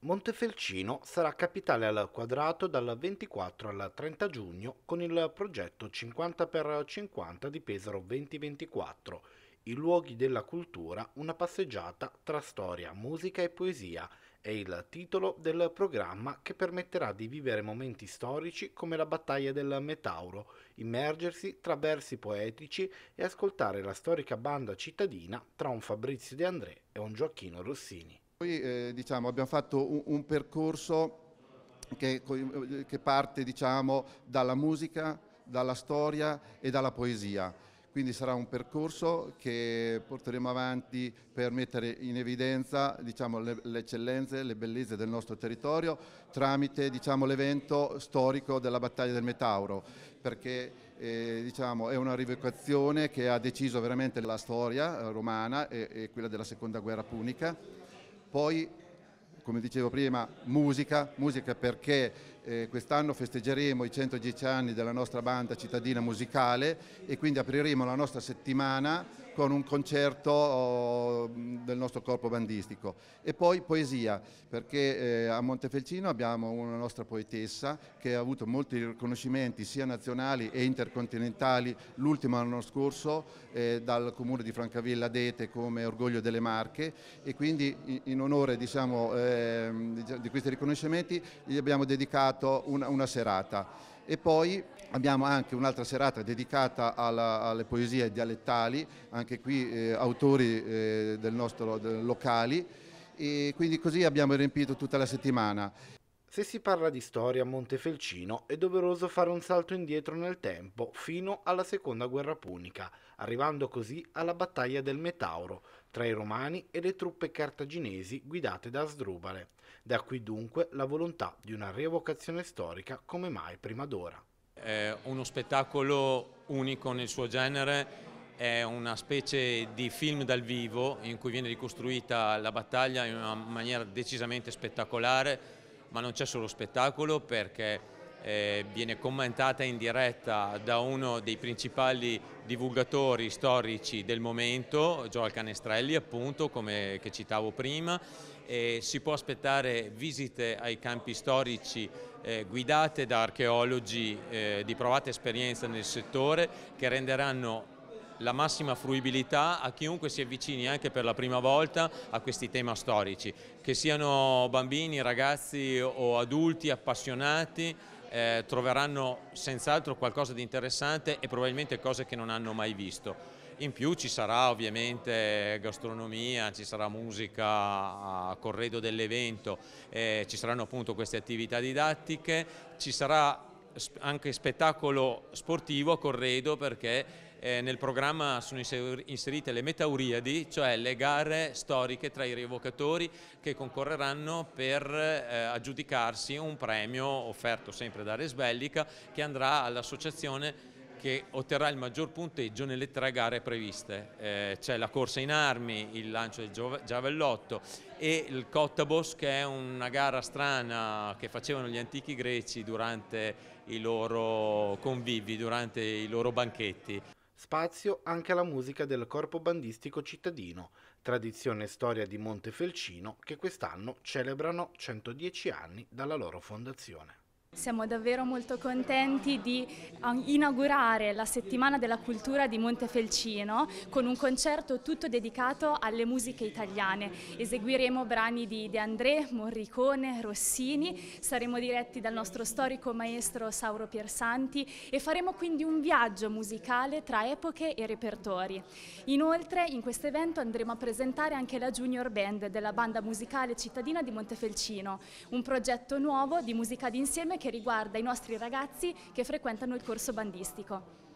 Montefelcino sarà capitale al quadrato dal 24 al 30 giugno con il progetto 50x50 di Pesaro 2024, i luoghi della cultura, una passeggiata tra storia, musica e poesia è il titolo del programma che permetterà di vivere momenti storici come la battaglia del Metauro, immergersi tra versi poetici e ascoltare la storica banda cittadina tra un Fabrizio De André e un Gioacchino Rossini. Noi eh, diciamo, abbiamo fatto un, un percorso che, che parte diciamo, dalla musica, dalla storia e dalla poesia. Quindi sarà un percorso che porteremo avanti per mettere in evidenza diciamo, le, le, eccellenze, le bellezze del nostro territorio tramite diciamo, l'evento storico della battaglia del Metauro, perché eh, diciamo, è una rivocazione che ha deciso veramente la storia romana e, e quella della seconda guerra punica poi, come dicevo prima, musica, musica perché eh, quest'anno festeggeremo i 110 anni della nostra banda cittadina musicale e quindi apriremo la nostra settimana con un concerto oh, del nostro corpo bandistico. E poi poesia, perché eh, a Montefelcino abbiamo una nostra poetessa che ha avuto molti riconoscimenti sia nazionali e intercontinentali, l'ultimo anno scorso eh, dal comune di Francavilla Dete come Orgoglio delle Marche e quindi in onore diciamo, eh, di questi riconoscimenti gli abbiamo dedicato una, una serata. E poi abbiamo anche un'altra serata dedicata alla, alle poesie dialettali, anche qui eh, autori eh, del nostro del locali, e quindi così abbiamo riempito tutta la settimana. Se si parla di storia a Montefelcino è doveroso fare un salto indietro nel tempo fino alla seconda guerra punica, arrivando così alla battaglia del Metauro tra i romani e le truppe cartaginesi guidate da Asdrubale. Da qui dunque la volontà di una rievocazione storica come mai prima d'ora. È uno spettacolo unico nel suo genere, è una specie di film dal vivo in cui viene ricostruita la battaglia in una maniera decisamente spettacolare, ma non c'è solo spettacolo perché eh, viene commentata in diretta da uno dei principali divulgatori storici del momento, Joel Canestrelli appunto, come citavo prima, e si può aspettare visite ai campi storici eh, guidate da archeologi eh, di provata esperienza nel settore che renderanno la massima fruibilità a chiunque si avvicini anche per la prima volta a questi temi storici, che siano bambini, ragazzi o adulti appassionati eh, troveranno senz'altro qualcosa di interessante e probabilmente cose che non hanno mai visto. In più ci sarà ovviamente gastronomia, ci sarà musica a corredo dell'evento, eh, ci saranno appunto queste attività didattiche, ci sarà anche spettacolo sportivo a corredo perché eh, nel programma sono inserite le metauriadi, cioè le gare storiche tra i rievocatori che concorreranno per eh, aggiudicarsi un premio offerto sempre da Resbellica che andrà all'associazione che otterrà il maggior punteggio nelle tre gare previste. Eh, c'è la corsa in armi, il lancio del giavellotto e il Cottabos che è una gara strana che facevano gli antichi greci durante i loro convivi, durante i loro banchetti. Spazio anche alla musica del corpo bandistico cittadino, tradizione e storia di Montefelcino che quest'anno celebrano 110 anni dalla loro fondazione. Siamo davvero molto contenti di um, inaugurare la settimana della cultura di Montefelcino con un concerto tutto dedicato alle musiche italiane. Eseguiremo brani di De André, Morricone, Rossini, saremo diretti dal nostro storico maestro Sauro Piersanti e faremo quindi un viaggio musicale tra epoche e repertori. Inoltre in questo evento andremo a presentare anche la Junior Band della banda musicale cittadina di Montefelcino, un progetto nuovo di musica d'insieme che riguarda i nostri ragazzi che frequentano il corso bandistico.